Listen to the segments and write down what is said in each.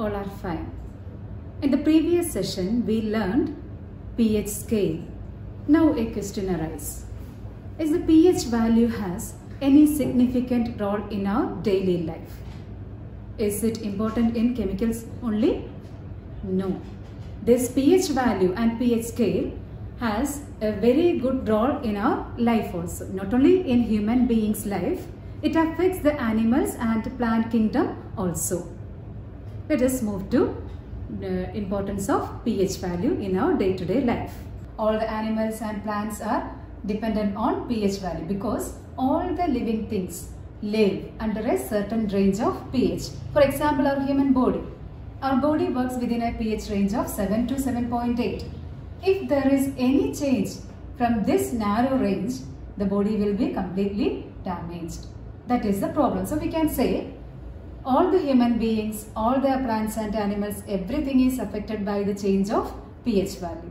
All are fine. In the previous session, we learned pH scale. Now a question arises. Is the pH value has any significant role in our daily life? Is it important in chemicals only? No. This pH value and pH scale has a very good role in our life also. Not only in human beings' life, it affects the animals and plant kingdom also. Let us move to the importance of pH value in our day-to-day life. All the animals and plants are dependent on pH value because all the living things live under a certain range of pH. For example, our human body. Our body works within a pH range of 7 to 7.8. If there is any change from this narrow range, the body will be completely damaged. That is the problem. So we can say all the human beings, all the plants and animals, everything is affected by the change of pH value.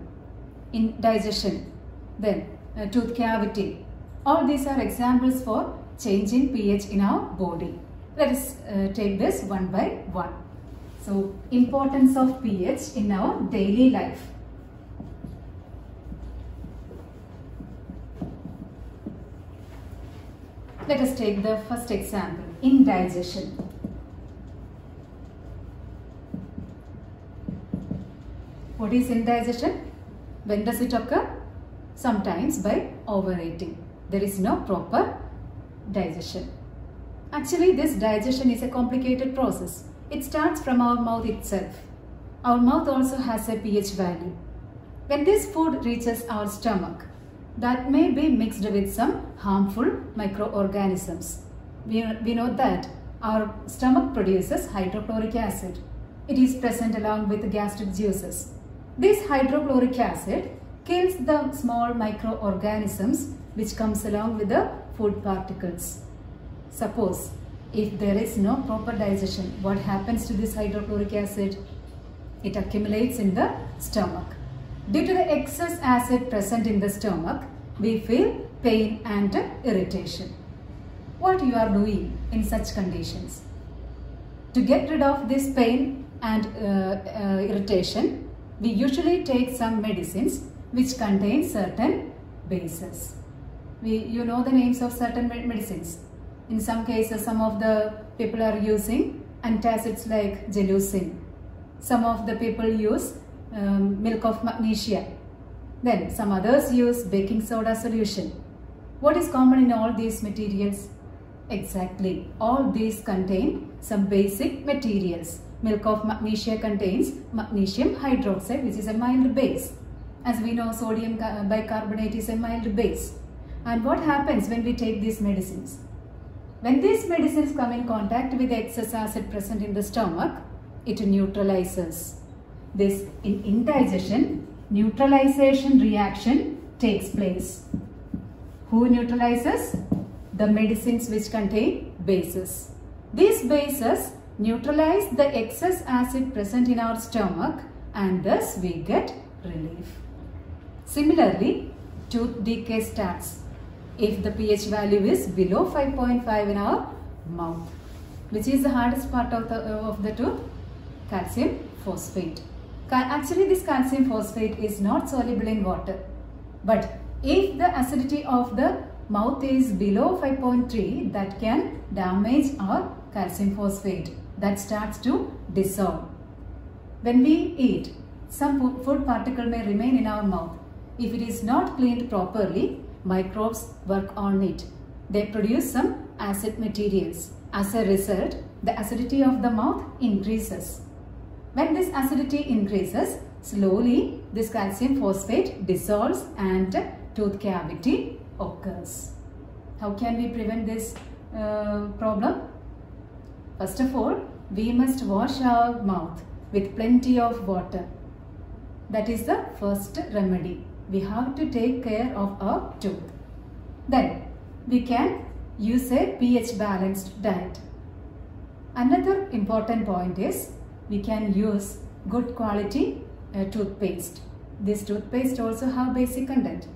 Indigestion, then uh, tooth cavity, all these are examples for change in pH in our body. Let us uh, take this one by one. So, importance of pH in our daily life. Let us take the first example, indigestion. What is indigestion? When does it occur? Sometimes by overeating. There is no proper digestion. Actually, this digestion is a complicated process. It starts from our mouth itself. Our mouth also has a pH value. When this food reaches our stomach, that may be mixed with some harmful microorganisms. We, we know that our stomach produces hydrochloric acid. It is present along with gastric juices. This hydrochloric acid kills the small microorganisms which comes along with the food particles. Suppose if there is no proper digestion, what happens to this hydrochloric acid? It accumulates in the stomach. Due to the excess acid present in the stomach, we feel pain and irritation. What you are doing in such conditions? To get rid of this pain and uh, uh, irritation, we usually take some medicines which contain certain bases. We, you know the names of certain medicines. In some cases, some of the people are using antacids like Gelusil. Some of the people use um, milk of magnesia. Then some others use baking soda solution. What is common in all these materials? Exactly. All these contain some basic materials. Milk of magnesia contains magnesium hydroxide which is a mild base. As we know sodium uh, bicarbonate is a mild base. And what happens when we take these medicines? When these medicines come in contact with the excess acid present in the stomach, it neutralizes. This in indigestion, neutralization reaction takes place. Who neutralizes? The medicines which contain bases. These bases neutralize the excess acid present in our stomach and thus we get relief. Similarly, tooth decay starts if the pH value is below 5.5 in our mouth. Which is the hardest part of the, of the tooth? Calcium phosphate. Actually, this calcium phosphate is not soluble in water. But if the acidity of the mouth is below 5.3, that can damage our calcium phosphate. That starts to dissolve. When we eat, some food particle may remain in our mouth. If it is not cleaned properly, microbes work on it. They produce some acid materials. As a result, the acidity of the mouth increases. When this acidity increases, slowly this calcium phosphate dissolves and tooth cavity occurs. How can we prevent this uh, problem? First of all, we must wash our mouth with plenty of water. That is the first remedy. We have to take care of our tooth. Then, we can use a pH balanced diet. Another important point is we can use good quality uh, toothpaste. This toothpaste also have basic content.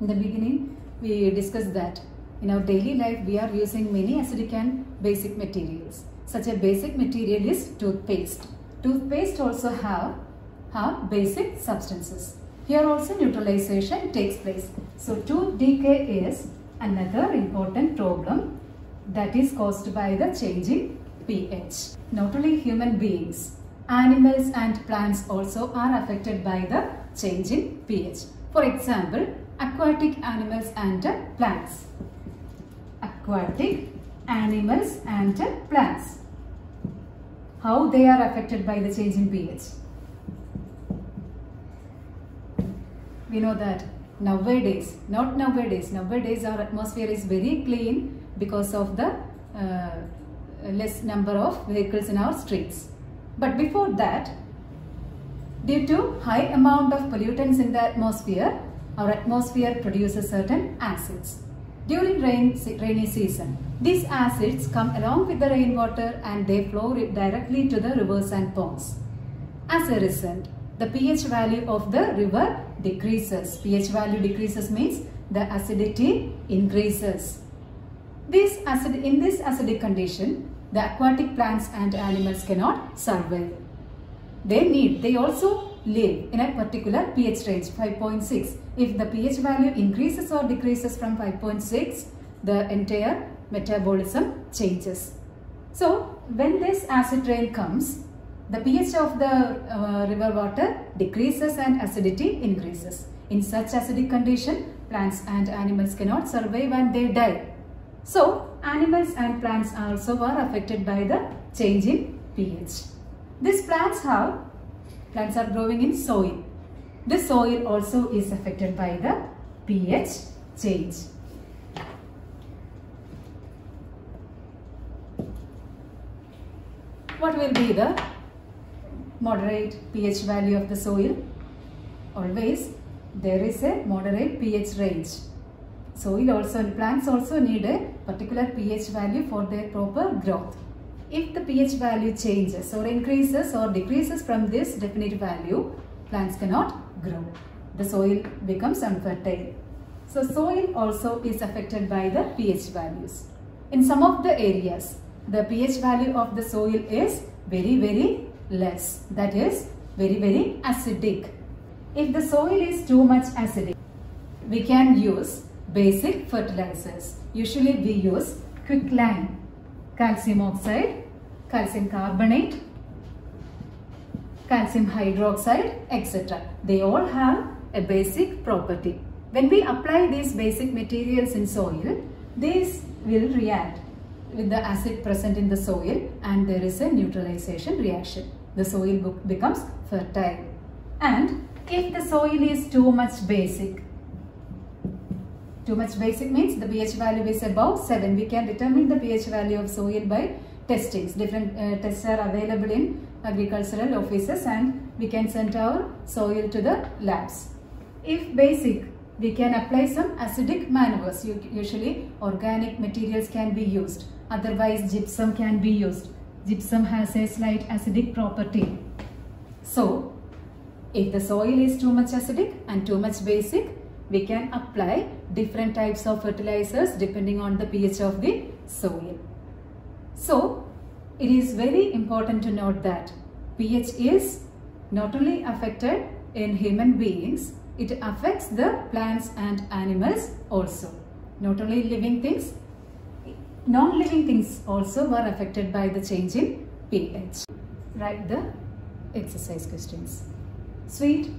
In the beginning, we discussed that in our daily life we are using many acidic and basic materials. Such a basic material is toothpaste. Toothpaste also have, have basic substances. Here also neutralization takes place. So tooth decay is another important problem that is caused by the changing pH. Not only human beings, animals and plants also are affected by the changing pH. For example, aquatic animals and plants. Aquatic animals and plants. How they are affected by the change in pH? We know that nowadays, not nowadays, nowadays our atmosphere is very clean because of the uh, less number of vehicles in our streets. But before that, due to high amount of pollutants in the atmosphere, our atmosphere produces certain acids. During rain, rainy season, these acids come along with the rainwater and they flow directly to the rivers and ponds. As a result, the pH value of the river decreases. pH value decreases means the acidity increases. This acid, in this acidic condition, the aquatic plants and animals cannot survive. They need, they also live in a particular pH range 5.6. If the pH value increases or decreases from 5.6, the entire metabolism changes. So when this acid rain comes, the pH of the uh, river water decreases and acidity increases. In such acidic condition, plants and animals cannot survive and they die. So, animals and plants also are affected by the change in pH. These plants have, plants are growing in soil. The soil also is affected by the pH change. What will be the moderate pH value of the soil? Always there is a moderate pH range. Soil also and plants also need a particular pH value for their proper growth. If the pH value changes or increases or decreases from this definite value, plants cannot grow. The soil becomes unfertile. So soil also is affected by the pH values. In some of the areas, the pH value of the soil is very very less. That is very very acidic. If the soil is too much acidic, we can use basic fertilizers. Usually we use quicklime, calcium oxide, calcium carbonate, calcium hydroxide, etc. They all have a basic property. When we apply these basic materials in soil, these will react with the acid present in the soil and there is a neutralization reaction. The soil becomes fertile. And if the soil is too much basic, too much basic means the pH value is above 7. We can determine the pH value of soil by testings. Different uh, tests are available in agricultural offices and we can send our soil to the labs. If basic, we can apply some acidic manures. Usually organic materials can be used. Otherwise gypsum can be used. Gypsum has a slight acidic property. So, if the soil is too much acidic and too much basic, we can apply different types of fertilizers depending on the pH of the soil. So, it is very important to note that pH is not only affected in human beings, it affects the plants and animals also. Not only living things, non-living things also were affected by the change in pH. Write the exercise questions. Sweet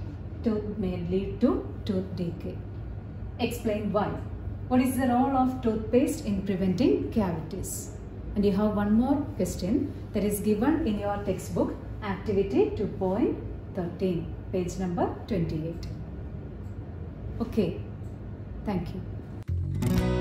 tooth may lead to tooth decay. Explain why. What is the role of toothpaste in preventing cavities? And you have one more question that is given in your textbook activity 2.13 page number 28. Okay, thank you.